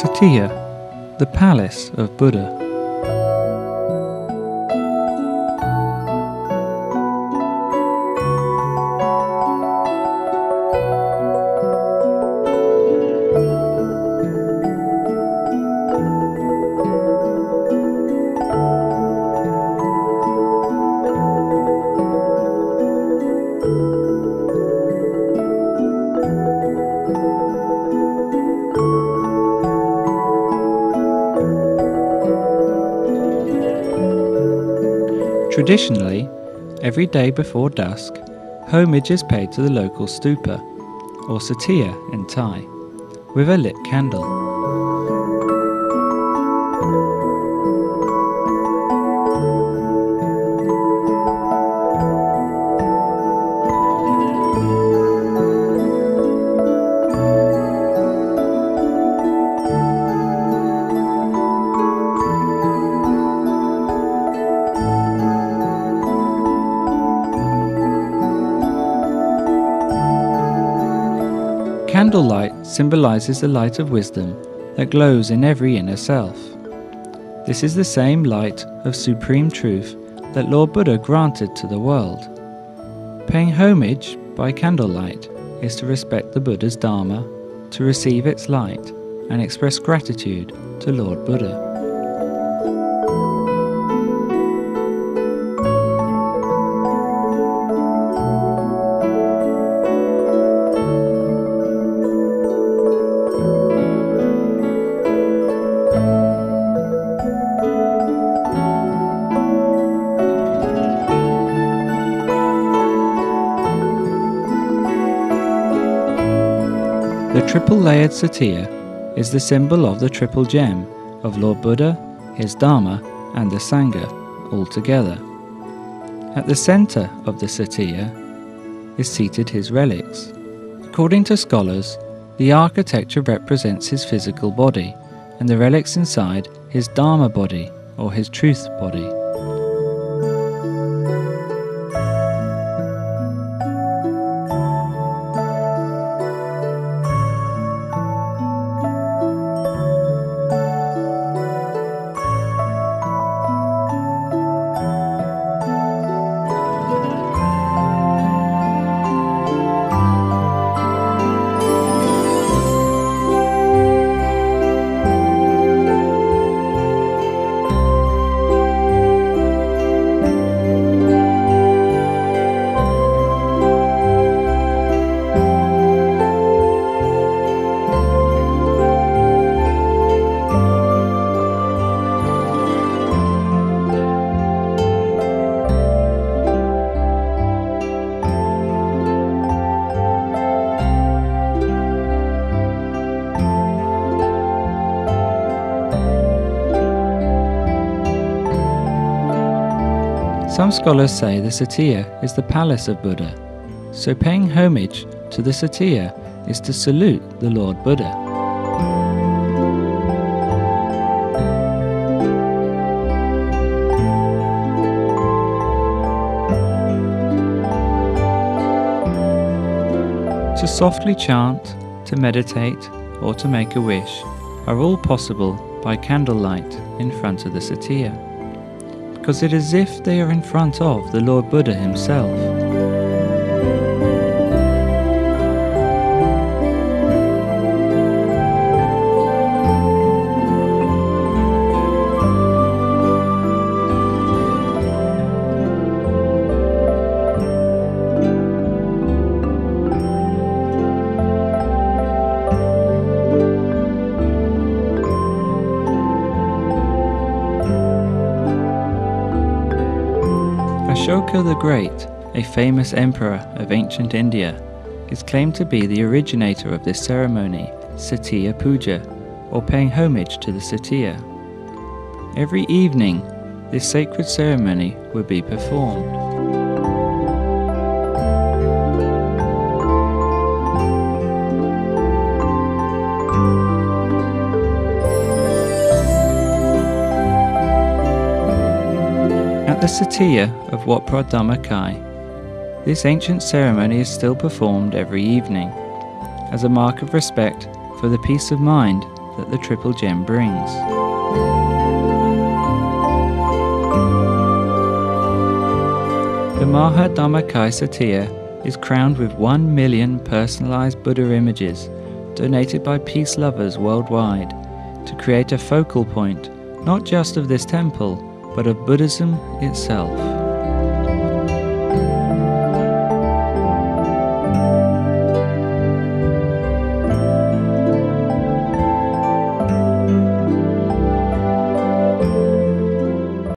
Cetiya, the palace of Buddha. Traditionally, every day before dusk, homage is paid to the local stupa, or cetiya in Thai, with a lit candle. Candlelight symbolizes the light of wisdom that glows in every inner self. This is the same light of supreme truth that Lord Buddha granted to the world. Paying homage by candlelight is to respect the Buddha's Dharma, to receive its light, and express gratitude to Lord Buddha. The triple layered cetiya is the symbol of the triple gem of Lord Buddha, his Dharma, and the Sangha all together. At the center of the cetiya is seated his relics. According to scholars, the architecture represents his physical body, and the relics inside his Dharma body or his truth body. Some scholars say the Cetiya is the palace of Buddha, so paying homage to the Cetiya is to salute the Lord Buddha. To softly chant, to meditate, or to make a wish are all possible by candlelight in front of the Cetiya because it is as if they are in front of the Lord Buddha himself. Ashoka the Great, a famous emperor of ancient India, is claimed to be the originator of this ceremony, Cetiya Puja, or paying homage to the Cetiya. Every evening, this sacred ceremony would be performed. The Cetiya of Wat Phra Dhammakai, this ancient ceremony is still performed every evening as a mark of respect for the peace of mind that the triple gem brings. The Maha Dhammakai Cetiya is crowned with 1 million personalized Buddha images donated by peace lovers worldwide to create a focal point not just of this temple, but of Buddhism itself.